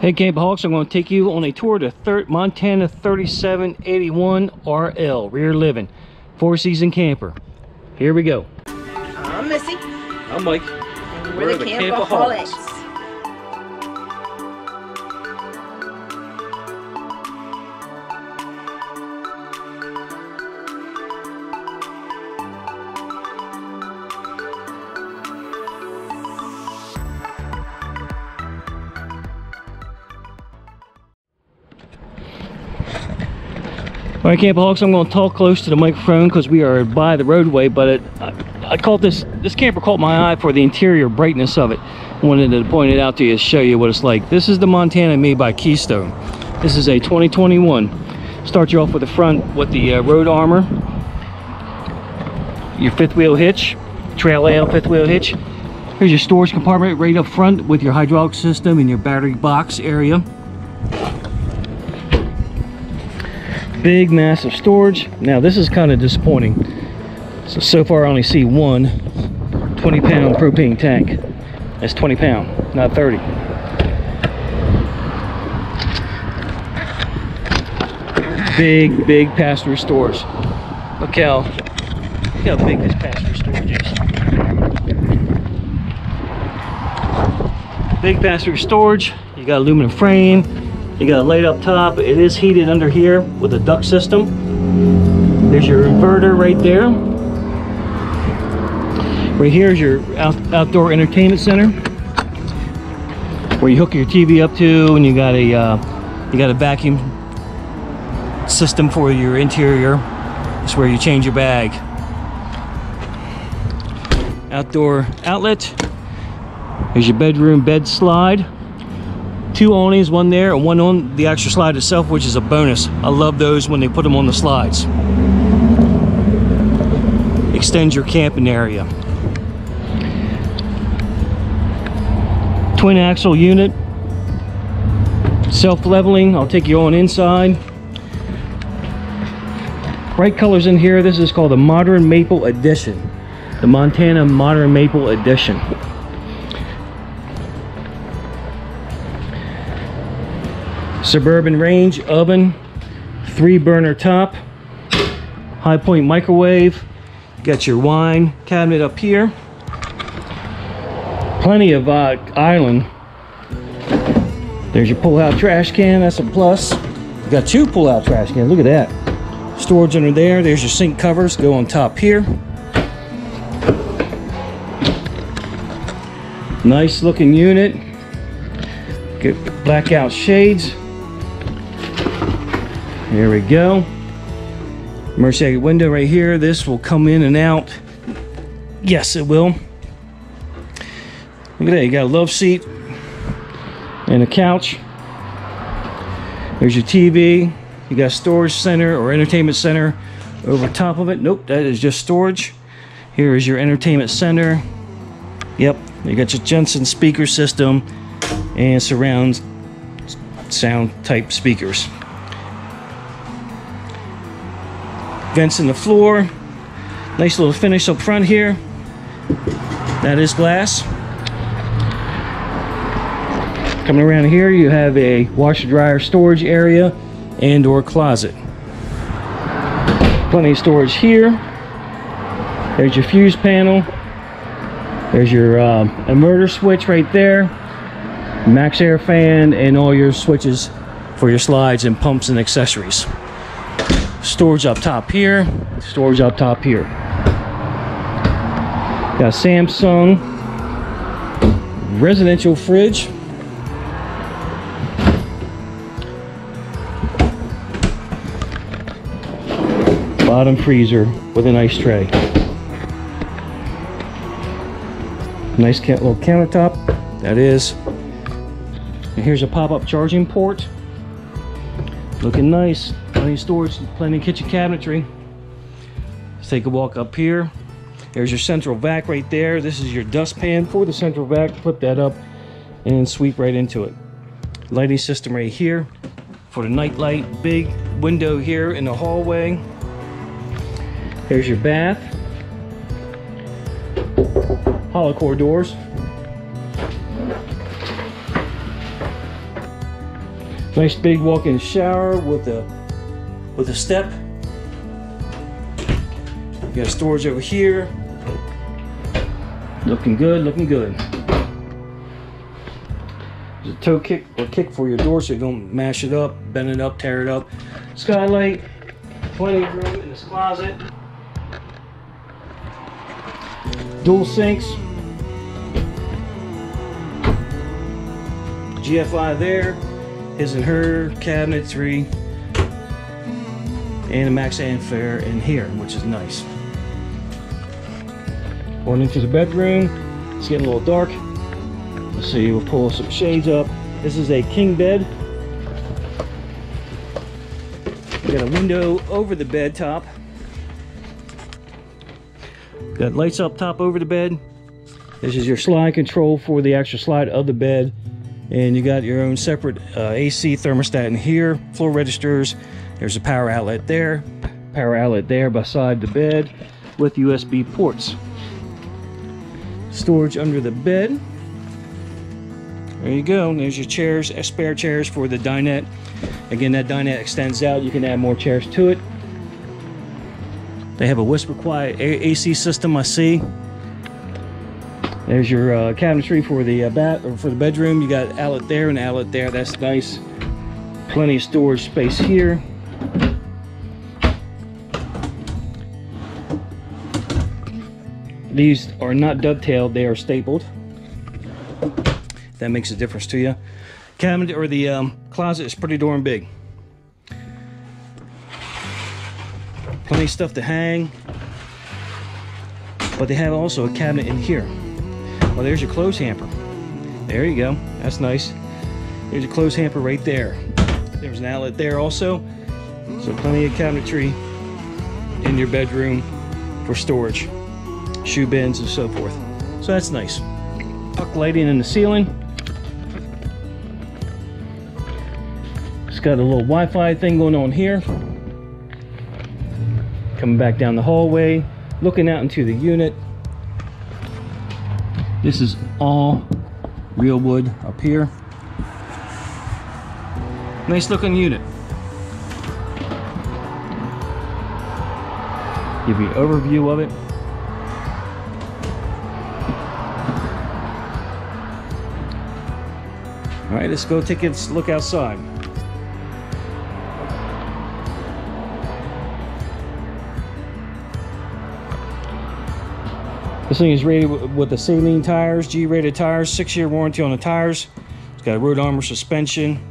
Hey Campoholics, I'm going to take you on a tour to thir Montana 3781 RL, rear living, four season camper. Here we go. I'm Missy. I'm Mike. And we're, the, Campoholics. All right, Campoholics, I'm going to talk close to the microphone because we are by the roadway, but it, I, I caught this, this camper caught my eye for the interior brightness of it. Wanted to point it out to you to show you what it's like. This is the Montana made by Keystone. This is a 2021. Start you off with the front with the uh, road armor, your fifth wheel hitch, trail layout fifth wheel hitch. Here's your storage compartment right up front with your hydraulic system and your battery box area. Big massive storage. Now this is kind of disappointing. So so far i only see one 20 pound propane tank. That's 20 pound not 30 big big passenger storage look how look how big this passenger storage is. Big passenger storage. You got aluminum frame you got a light up top. It is heated under here with a duct system. There's your inverter right there. Right here is your out, outdoor entertainment center where you hook your TV up to, and you got a uh, you got a vacuum system for your interior. It's where you change your bag. Outdoor outlet. Here's your bedroom bed slide two awnings, one there and one on the actual slide itself, which is a bonus. I love those when they put them on the slides. Extend your camping area. Twin axle unit. Self-leveling, I'll take you on inside. Bright colors in here, this is called the Modern Maple Edition. The Montana Modern Maple Edition. Suburban range oven, three burner top, high point microwave, got your wine cabinet up here, plenty of uh, island. There's your pull out trash can, that's a plus. You got two pull out trash cans, look at that. Storage under there, there's your sink covers, go on top here. Nice looking unit. Get blackout shades. There we go. Emergency window right here. This will come in and out. Yes, it will. Look at that. You got a love seat and a couch. There's your TV. You got storage center or entertainment center over top of it. Nope, that is just storage. Here is your entertainment center. Yep, you got your Jensen speaker system and surround sound type speakers. Vents in the floor. Nice little finish up front here. That is glass. Coming around here you have a washer dryer storage area and or closet. Plenty of storage here. There's your fuse panel. There's your um, inverter switch right there. MaxxAir fan and all your switches for your slides and pumps and accessories storage up top here. Storage up top here. Got Samsung residential fridge. Bottom freezer with a nice tray. Nice little countertop. That is. And here's a pop-up charging port. Looking nice plenty of storage plenty of kitchen cabinetry. Let's take a walk up here. There's your central vac right there. This is your dustpan for the central vac. Flip that up and sweep right into it. Lighting system right here for the night light big window here in the hallway. There's your bath. Hollow core doors. Nice big walk-in shower with a with a step. You got storage over here. Looking good, looking good. There's a toe kick or kick for your door so you don't mash it up, bend it up, tear it up. Skylight, plenty of room in this closet. Dual sinks. GFI there. His and her cabinet three. And a Maxxan Fair in here, which is nice. Going into the bedroom. It's getting a little dark. Let's see, we'll pull some shades up. This is a king bed. We got a window over the bed top. Got lights up top over the bed. This is your slide control for the actual slide of the bed. And you got your own separate uh, AC thermostat in here, floor registers. There's a power outlet there, power outlet there beside the bed with USB ports. Storage under the bed. There you go. There's your chairs, uh, spare chairs for the dinette. Again, that dinette extends out. You can add more chairs to it. They have a whisper quiet AC system, I see. There's your uh, cabinetry for the uh, bat or for the bedroom. You got outlet there and outlet there. That's nice. Plenty of storage space here. These are not dovetailed, they are stapled. That makes a difference to you. Cabinet or the um, closet is pretty darn big. Plenty of stuff to hang. But they have also a cabinet in here. Well, there's your clothes hamper. There you go. That's nice. There's a clothes hamper right there. There's an outlet there also. So plenty of cabinetry in your bedroom for storage. Shoe bins and so forth. So that's nice. Puck lighting in the ceiling. It's got a little Wi-Fi thing going on here. Coming back down the hallway, looking out into the unit. This is all real wood up here. Nice looking unit. Give you an overview of it. All right, let's go take a look outside. This thing is rated with the Sailun tires, G-rated tires, six-year warranty on the tires. It's got a road armor suspension.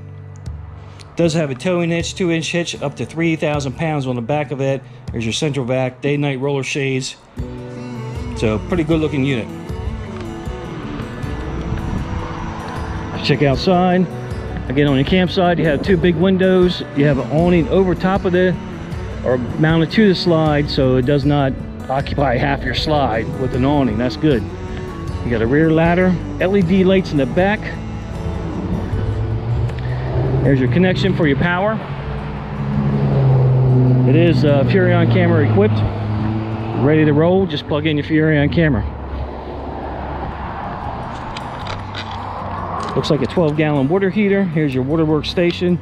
Does have a towing hitch, two-inch hitch, up to 3,000 pounds on the back of it. There's your central vac, day-night roller shades. So pretty good-looking unit. Check outside. Again, on your campsite, you have two big windows. You have an awning over top of the, or mounted to the slide, so it does not occupy half your slide with an awning. That's good. You got a rear ladder, LED lights in the back. There's your connection for your power. It is uh, Furrion camera equipped. Ready to roll, just plug in your Furrion camera. Looks like a 12 gallon water heater. Here's your water workstation.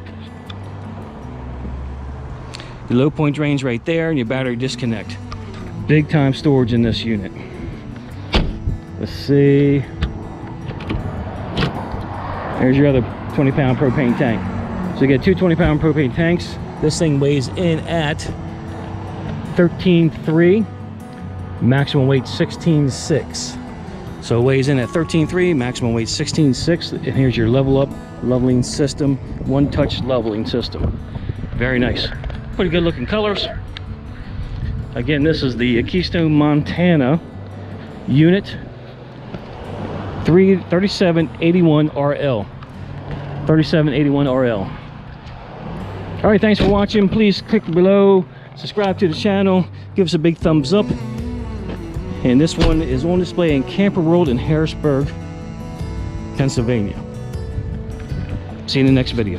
Your low point drains right there and your battery disconnect. Big time storage in this unit. Let's see. There's your other 20 pound propane tank. So you get two 20 pound propane tanks. This thing weighs in at 13.3 maximum weight 16.6 so it weighs in at 13.3 maximum weight 16.6 and here's your level up leveling system one touch leveling system very nice pretty good looking colors Again, this is the Keystone, Montana unit 3781 RL. 3781 RL. All right, thanks for watching. Please click below, subscribe to the channel, give us a big thumbs up. And this one is on display in Camper World in Harrisburg, Pennsylvania. See you in the next video.